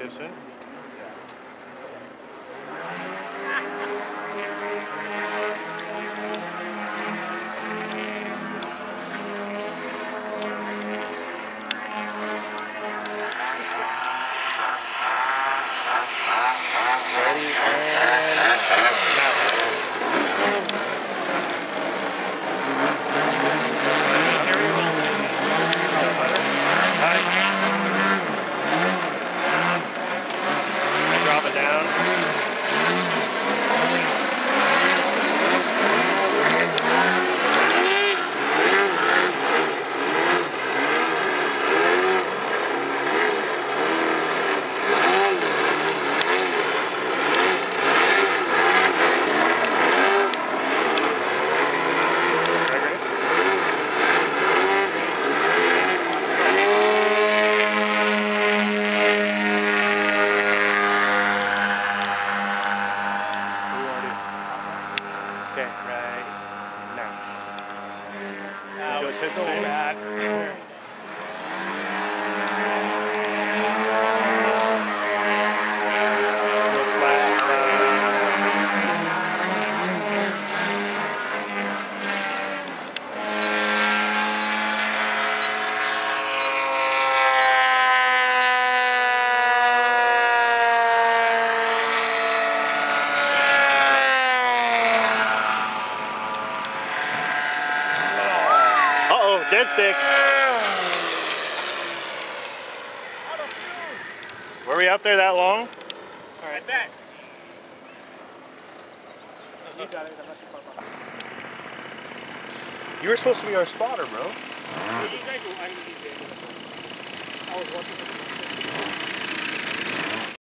active soon. Ready and That Do a dead stick. Were we out there that long? Alright, back. You got it. I'm not too far behind. You were supposed to be our spotter, bro. You guys will- I'm the I was watching.